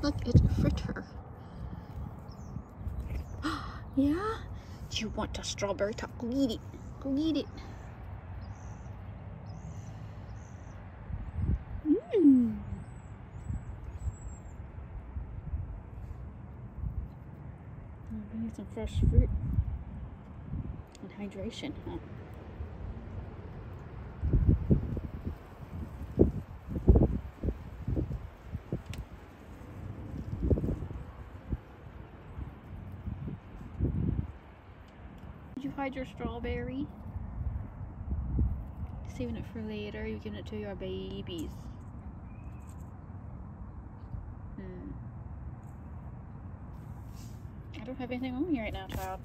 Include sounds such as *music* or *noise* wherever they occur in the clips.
Look, it's fritter. *gasps* yeah? Do you want a strawberry top? Go eat it. Go eat it. Mmm. We need some fresh fruit and hydration, huh? Did you hide your strawberry? Saving it for later, you're giving it to your babies. Hmm. I don't have anything on me right now, child.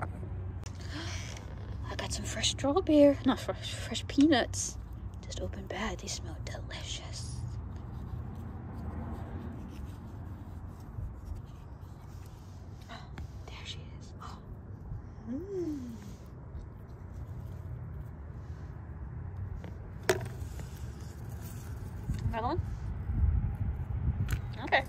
*gasps* I got some fresh strawberry, not fresh, fresh peanuts. Just open bad, they smell delicious. Madeline? Okay.